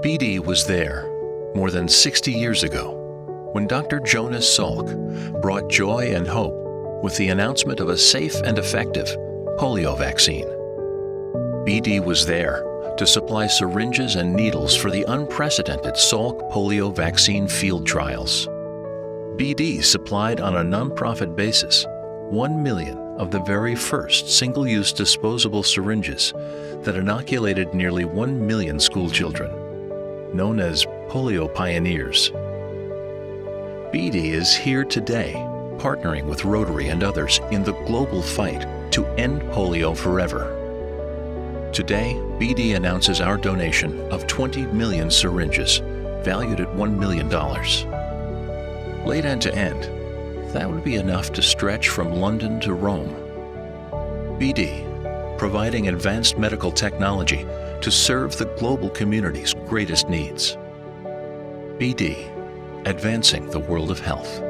BD was there more than 60 years ago when Dr. Jonas Salk brought joy and hope with the announcement of a safe and effective polio vaccine. BD was there to supply syringes and needles for the unprecedented Salk polio vaccine field trials. BD supplied on a nonprofit basis 1 million of the very first single use disposable syringes that inoculated nearly 1 million schoolchildren, known as polio pioneers. BD is here today, partnering with Rotary and others in the global fight to end polio forever. Today, BD announces our donation of 20 million syringes, valued at $1 million. Late end to end, that would be enough to stretch from London to Rome. BD, providing advanced medical technology to serve the global community's greatest needs. BD, advancing the world of health.